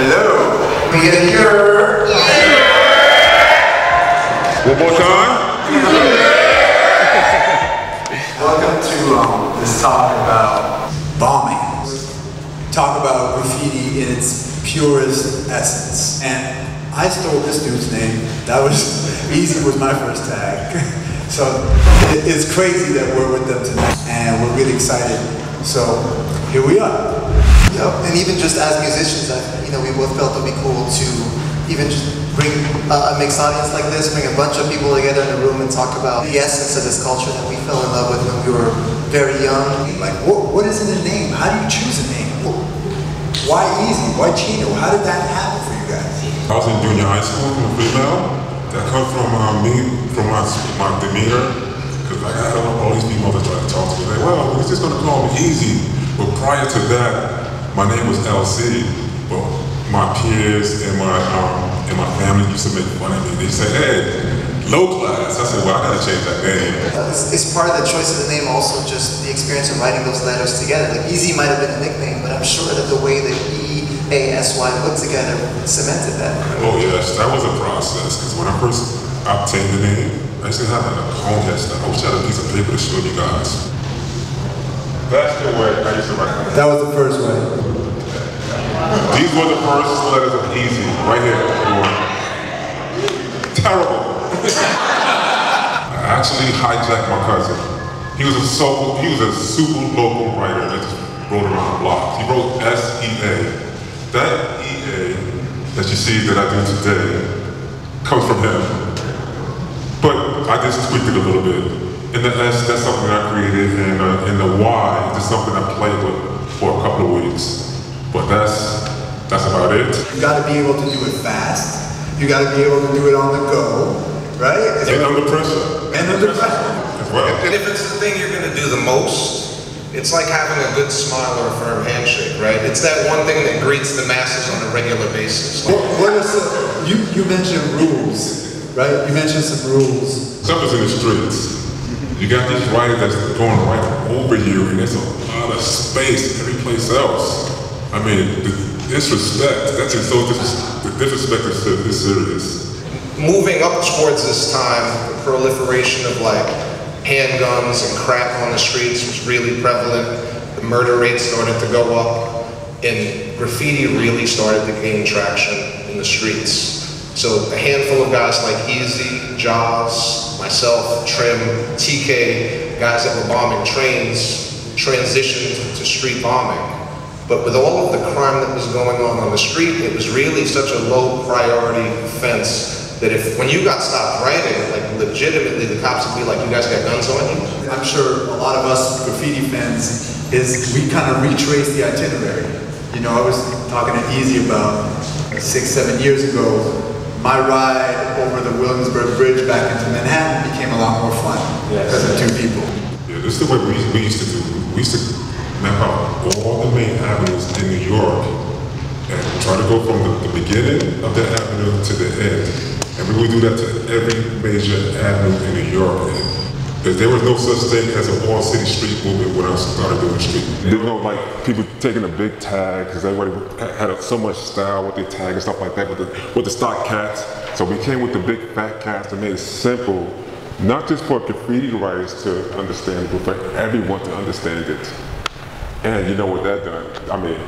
Hello. We get here. One more time. Welcome to um, this talk about bombing. Talk about graffiti in its purest essence. And I stole this dude's name. That was easy was my first tag. so it's crazy that we're with them tonight, and we're really excited. So here we are. Yep, and even just as musicians, I, you know, we both felt it would be cool to even just bring a, a mixed audience like this, bring a bunch of people together in a room and talk about the essence of this culture that we fell in love with when we were very young. Like, what, what is in a name? How do you choose a name? Why Easy? Why Chino? How did that happen for you guys? I was in junior high school in female. That comes from uh, me, from my, my demeanor. Because I had all, these people that try to talk to me. Like, well, we're just going to call me Easy. But prior to that, my name was LC. But my peers and my um, and my family used to make fun of me. They said, hey, low class. I said, well, I got to change that name. Uh, Is, is part of the choice of the name also just the experience of writing those letters together? Like Easy might have been a nickname, but I'm sure that the way that E A S Y put together cemented that. Oh yes, that was a process. Because when I first obtained the name, I used to have like a cone head. I wish I had a piece of paper to show you guys. That's the way I used to write. That was the first way. These were the first letters of Easy, right here. Terrible. I actually hijacked my cousin. He was a so he was a super local writer that just wrote around the block. He wrote S E A. That E A that you see that I do today comes from him. But I just tweaked it a little bit. And the S, that's something I created, and, uh, and the Y is just something I played with for a couple of weeks. But that's that's about it. You got to be able to do it fast. You got to be able to do it on the go, right? And under pressure And under pressure. as well. And if it's the thing you're gonna do the most, it's like having a good smile or a firm handshake, right? It's that one thing that greets the masses on a regular basis. What, what are some, you, you mentioned rules, right? You mentioned some rules. Something's in the streets. You got these writers that's going right over you, and there's a lot of space every place else. I mean, the disrespect, that's so dis- the disrespect is, is serious. Moving up towards this time, the proliferation of like handguns and crap on the streets was really prevalent. The murder rate started to go up, and graffiti really started to gain traction in the streets. So a handful of guys like Easy, Joz, myself, Trim, TK, guys that were bombing trains, transitioned to street bombing. But with all of the crime that was going on on the street, it was really such a low priority offense that if, when you got stopped writing, like legitimately the cops would be like, you guys got guns on you? I'm sure a lot of us graffiti fans is we kind of retrace the itinerary. You know, I was talking to Easy about six, seven years ago. My ride over the Williamsburg Bridge back into Manhattan became a lot more fun because of two people. Yeah, this is the way we, we used to do. We used to map out all the main avenues in New York and try to go from the, the beginning of the avenue to the end. And we would do that to every major avenue in New York. And there- was no such thing as an all city street movement when I started doing street. There was no like people taking a big tag because everybody had so much style with their tag and stuff like that with the, with the stock cats. So we came with the big fat cats and made it simple, not just for graffiti writers to understand, but for everyone to understand it. And you know what that done? I mean,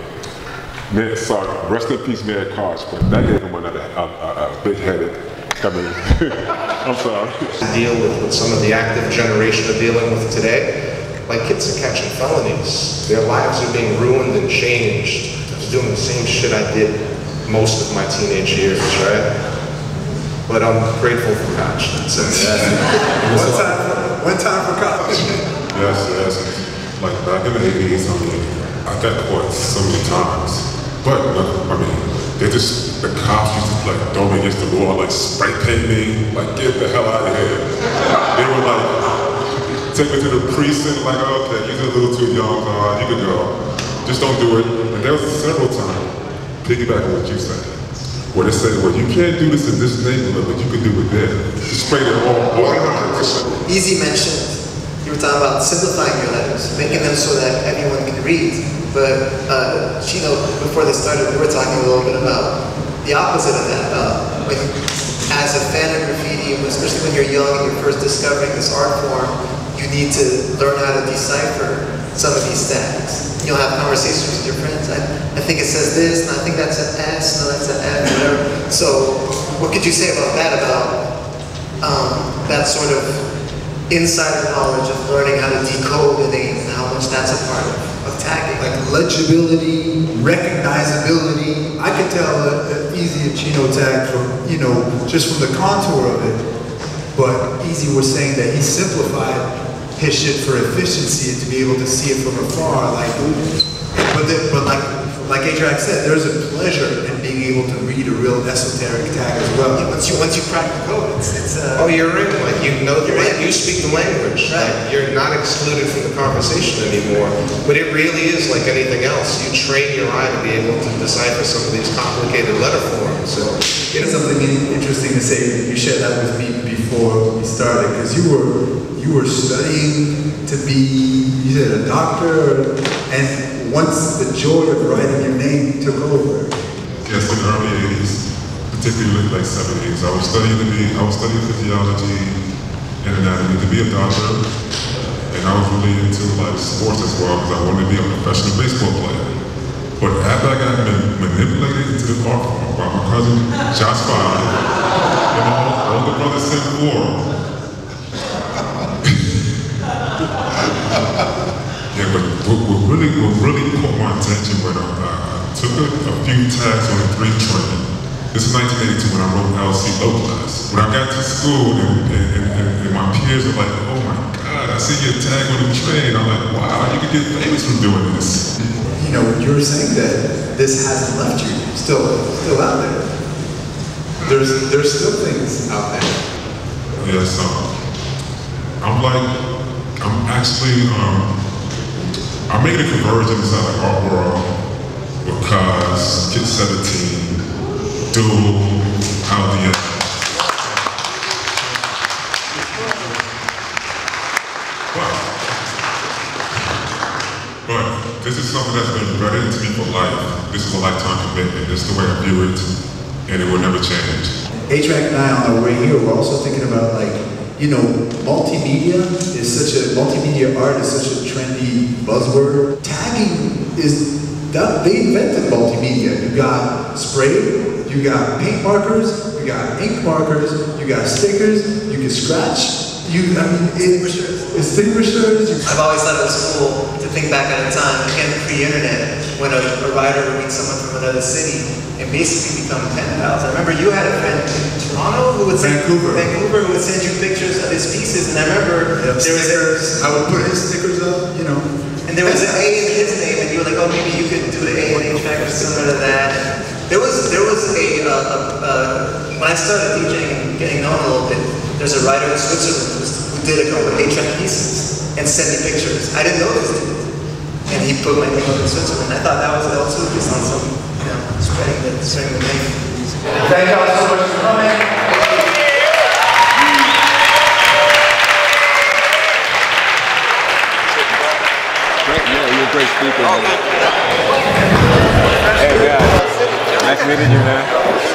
man, sorry, rest in peace, Mayor Koch, but that gave him another a, a, a big headed. I mean, I'm sorry. To deal with what some of the active generation are dealing with today, like kids are catching felonies. Their lives are being ruined and changed. I was doing the same shit I did most of my teenage years, right? But I'm grateful for Koch. That's it. One time, one time for college. Yes, yes. Like back in the 80s, I mean, I got caught so many times. But, I mean, they just, the cops used to like throw me against the wall, like spray paint me, like get the hell out of here. They were like take me to the precinct, like, okay, you're a little too young, uh, you can go. Just don't do it. And there was several times, piggybacking what you said, where they said, well, you can't do this in this neighborhood, but you can do it there. Just sprayed it all, 100%. Easy mentioned, you were talking about simplifying your letters, making them so that everyone can read. But uh, Chino, before they started, we were talking a little bit about the opposite of that. Uh, when, as a fan of graffiti, especially when you're young and you're first discovering this art form, you need to learn how to decipher some of these tags. You'll have conversations with your friends. I, I think it says this, and I think that's an S, no, that's an F, whatever. So, what could you say about that? About um, that sort of insider knowledge of learning how to decode the name that's a part of, of tagging. Like legibility, recognizability. I could tell an easy Chino tag from, you know, just from the contour of it. But Easy was saying that he simplified his shit for efficiency and to be able to see it from afar. Like, but, the, but like, like A-Trak said, there's a pleasure being able to read a real esoteric tag as well. once you once you crack the code, it's, it's uh, Oh, you're in, like, you know the, in. you speak the language. Right. Like, you're not excluded from the conversation anymore. But it really is like anything else. You train your eye to be able to decipher some of these complicated letter forms. So, you know, something interesting to say. You shared that with me before we started because you were you were studying to be you said a doctor, and once the joy of writing your name took over, Yes, in the early 80s, particularly late 70s, I was studying to be, I was studying physiology and anatomy to be a doctor, and I was really into like sports as well because I wanted to be a professional baseball player. But after I got ma- manipulated into the form by my cousin Josh Five and my older brother Sim Four, Yeah, but what, really what really caught my attention when I, I took a, a few tags on a three train. This is 1982 when I wrote LC Class. When I got to school and, and, and, and, my peers were like, oh my God, I see your tag on the train. I'm like, wow, you could get famous from doing this. you know you were saying that this hasn't left you. Still, still out there. There's there's still things out there. Yes, um, I'm like, I'm actually, um, I'm making a conversion inside the art world because Kid 17, Dual, How the But, but this is something that's been embedded into me for life. This is a lifetime commitment. This is the way I view it, and it will never change. A-Trak and I on our way here, we're also thinking about like, you know, multimedia is such a, multimedia art is such a trendy buzzword. Tagging is, that, they invented multimedia. You got spray, you got paint markers, you got ink markers, you got stickers, you can scratch, you, I mean, Extinguishers. extinguishers, I've always thought it was cool think back at a time, again, pre-internet, when a, a writer would meet someone from another city and basically become pen pals. I remember you had a friend in Toronto who would send Vancouver. Vancouver would send you pictures of his pieces, and I remember Yep, there was a, stickers. I would put his stickers up, you know. and there was an A in his name, and you were like, oh, maybe you could do the A in A-Trak or similar to that. There was there was a, uh, uh, uh, when I started DJing and getting known a little bit, there's a writer in Switzerland who, did a couple of A-Trak pieces and sent me pictures. I didn't know this dude. And he put my name up in Switzerland. I thought that was also just on some, you know, spreading the, spreading the name. Thank y'all so much for coming. Great, yeah, you're a great speaker. man. Oh, hey, guys. Nice meeting you, man.